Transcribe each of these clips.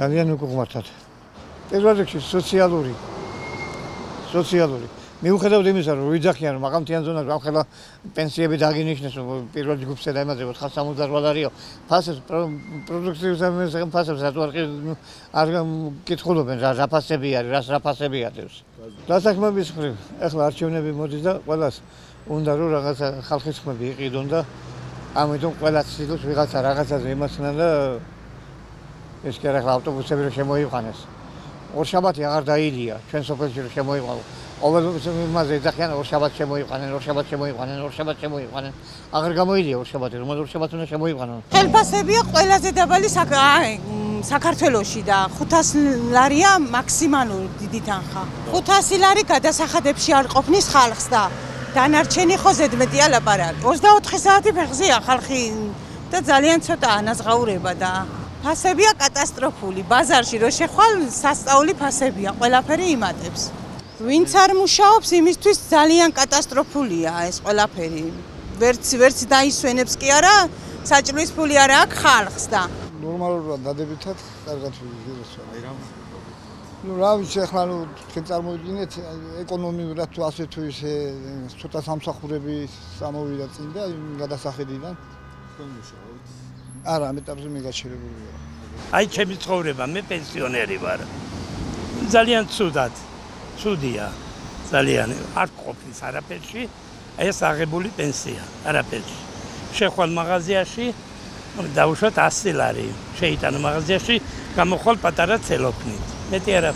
ძალიან უკუღმართად. პირველ რიგში სოციალური სოციალური მიუხედავად იმისა, რომ ვიძახიან, რომ მაგამთიან ზონას გამხელა პენსიები დაგინიშნეს პირველ ჯგუფზე და იმაზე 468 ლარიო. ფასებს პროდუქტივ ზემეს ფასებს რატო არ არ კითხულობენ რა რა ფასები არის, რა რა ფასები არის. დასაქმების ხრი, ეხლა არჩევნები მოდის და ყველას უნდა რომ რაღაცა ხალხის ხმები იყიდონ და ამიტომ ყველა ცდილობს ვიღაცა რაღაცაზე იმასნა და ეს კი არა ავტობუსები რომ შემოიყვანეს. ორშაბათი აღარ დაილია ჩვენ სოფელში რომ შემოიყვანო. ყოველ იმაზე ეძახიან ორ შაბათ შემოიყვანენ, ორ შაბათ შემოიყვანენ, ორ შაბათ შემოიყვანენ. აღარ გამოილია ორ შაბათი, რომ ორ შაბათ უნდა შემოიყვანონ. ხელფასებია ყველაზე დაბალი საქართველოსში და 500 ლარია მაქსიმალური დიდი თანხა. 500 ლარი გადასახადებში არ ყოფნის ხალხს და დანარჩენი ხო ზედმეტია ლაპარაკი. 24 საათი ფეხზეა ხალხი და ძალიან ცოტა ანაზღაურება და ფასებია კატასტროფული. ბაზარში რო შეხვალ სასწაული ფასებია, ყველაფერი იმატებს. ვინც არ მუშაობს იმისთვის ძალიან კატასტროფულია ეს ყველაფერი. ვერც ვერც დაისვენებს კი არა საჭმლის ფული არა აქვს ხალხს და. ნორმალურად დადებითად კარგად ვიღებს აი რა ну რა ვიცი ახლა ნუ თქვენ წარმოვიდგინეთ ეკონომიურად თუ ასე თუ ისე ცოტა სამსახურები სამოვიდა წინ და გადასახედიდან. თქვენ მუშაობთ არა ამ ეტაპზე მე გაჩერებულია აი ჩემი ცხოვრება მე პენსიონერი ვარ. ძალიან ცუდად ცუდია. ძალიან არ ყოფნის არაფერში ეს აღებული პენსია არაფერში. შეხვალ მაღაზიაში დაუშვათ 100 ლარი შეიტანო მაღაზიაში გამოხვალ პატარა ცელოფნით მეტი არა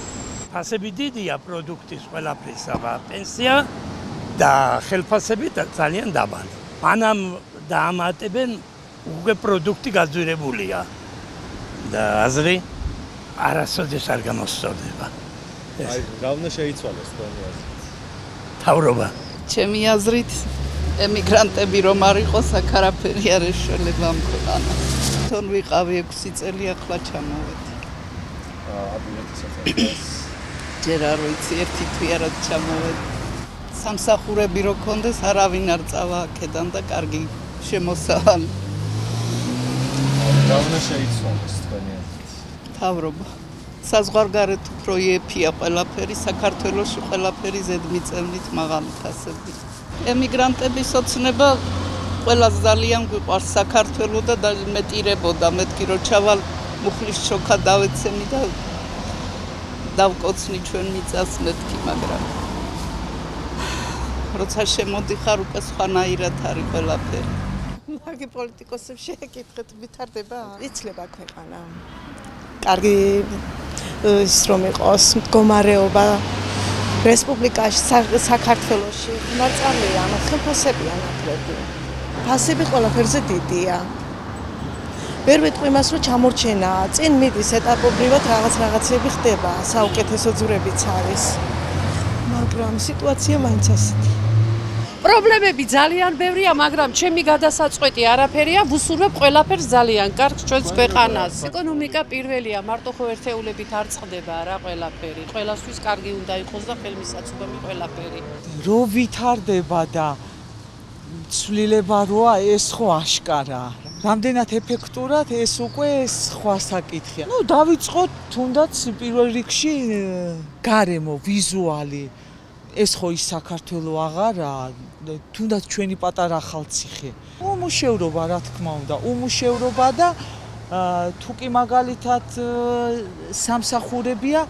ფასები დიდია პროდუქტის ყველაფრისა და პენსია და ხელფასები ძალიან დაბალი. მანამ დაამატებენ უკვე პროდუქტი გაძვირებულია. და აზრი? არასოდეს არ გამოსწორდება. აი რა უნდა შეიცვალოს თქვენი აზრით თავრობა. ჩემი აზრით ემიგრანტები რომ არ იყოს აქ არაფერი არ ეშველება ამ ქვეყანას თონ ვიყავი 6 წელი ახლა ჩამოვედი. ჯერ არ ვიცი ერთი თვე არ ჩამოვედი. სამსახურები რო კონდეს არავინ არ წავა აქედან და კარგი შემოსავალი რა უნდა შეიცვალოს თქვენი აზრით? თავრობა. საზღვარგარეთ უფრო იეფია ყველაფერი საქართველოსი ყველაფერი ზედმიწევნით მაღალი ფასები ემიგრანტების ოცნება ყველას ძალიან გვიყვარს საქართველო და მეტირებოდა. მეთქი რო ჩავალ მუხლის შოქა დავეცემი და დავკოცნი ჩვენ მიწას მეთქი მაგრამ როცა შემოდიხარ უკვე სხვანაირად არის ყველაფერი მაგი პოლიტიკოსებს შეეკითხეთ ვითარდება? იცლება ქვეყანა კარგი ის რომ იყოს მდგომარეობა რესპუბლიკაში საქართველოში მარწალია ანუ ხელფასები ანათლები ფასები ყველაფერზე დიდია. ვერ ვეტყვი მას რომ ჩამორჩენა. წინ მიდის ეტაპობრივად რაღაც რაღაცები ხდება საუკეთესო ძურებიც არის. მაგრამ სიტუაცია მაინც ასეთია პრობლემები ძალიან ბევრია, მაგრამ ჩემი გადასაწყვეტი არაფერია, ვუსურვებ ყველაფერს ძალიან კარგ ჩვენს ქვეყანას. ეკონომიკა პირველია, მარტო ხო ერთეულებით არ წყდება რა ყველაფერი. ყველასთვის კარგი უნდა იყოს და ხელმისაწვდომი ყველაფერი. რო ვითარდება და ცვლილება როა ეს ხო აშკარაა. რამდენად ეფექტურად ეს უკვე სხვა საკითხია. ნუ დავიწყოთ თუნდაც პირველ რიგში გარემო, ვიზუალი. ეს ხო ის საქართველო აღარაა თუნდაც ჩვენი პატარა ხალხი უმუშევრობა რა თქმა უნდა უმუშევრობა და თუ კი მაგალითად სამსახურებია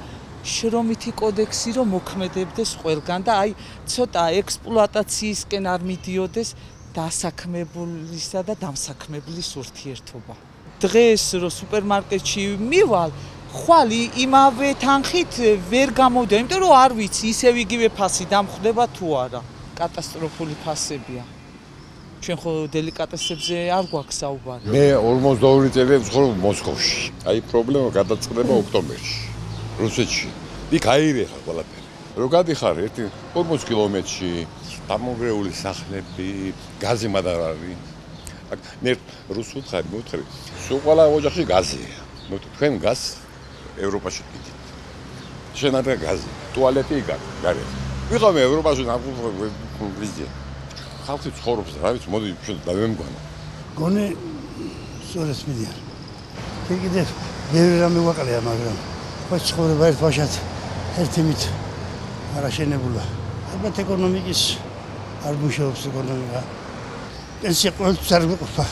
შრომითი კოდექსი რომ მოქმედებდეს ყველგან და აი ცოტა ექსპლუატაციისკენ არ მიდიოდეს დასაქმებულისა და დამსაქმებლის ურთიერთობა. დღეს რო სუპერმარკეტში მივალ ხვალ იმავე თანხით ვერ გამოვიდა, იმიტომ რომ არ ვიცი, ისევ იგივე ფასი დამხვდება თუ არა. კატასტროფული ფასებია. ჩვენ ხო დელიკატესებზე არ გვაქვს საუბარი. მე 42 წელი ვცხოვრობ მოსკოვში. აი პრობლემა გადაწყდება ოქტომბერში. რუსეთში. იქ აირეხა ყველაფერი. რო გადიხარ ერთი 40 კილომეტრში, დამოგრეული სახლები, გაზი მადარ არის. აქ მე რუსულ ხარ მოთხრი. სულ ყველა ოჯახში გაზია. ნუ თქვენ გაზს ევროპაში კიდე. შენ არ გაზი, ტუალეტი გარეთ. ვიღავ ევროპაში ნაკურფ ვიზი. ხალხი ცხოვრობს, რა ვიცი, მოდი ჩვენ დავემგვანო. გონე სწორად მიდიან. კიდე ბევრი რამე ვაყლია, მაგრამ ხო ცხოვრება ერთ ბაშად ერთი მით არა შენებულა. ალბათ ეკონომიკის არ მუშაობს ეკონომიკა. პენსია ყოველთვის არ მიყოფა.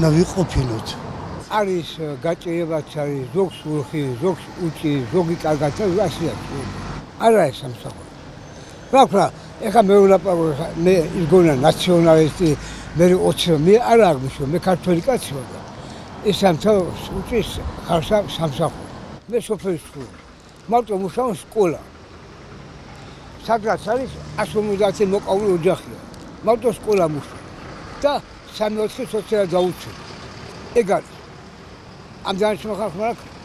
და ვიყოფინოთ. არის გაჭირებაც არის ზოგს უხი, ზოგს უჭი, ზოგი კარგად ასია. არა ეს სამსახური. რა ვქნა, ეხა მე ვლაპარაკო, მე ისგონა ნაციონალისტი, მე 20 მე არ აღმიშო, მე ქართველი კაცი ვარ. ეს სამსახური უჭის ხარსა სამსახური. მე სოფლის სკოლა. მარტო მუშაობ სკოლა. სადღაც არის 150 მოკაული ოჯახია. მარტო სკოლა მუშაობ. და 3-4 სოციალ დაუცე. ეგ არის. ამ ძალიან შემახალხო მაგრამ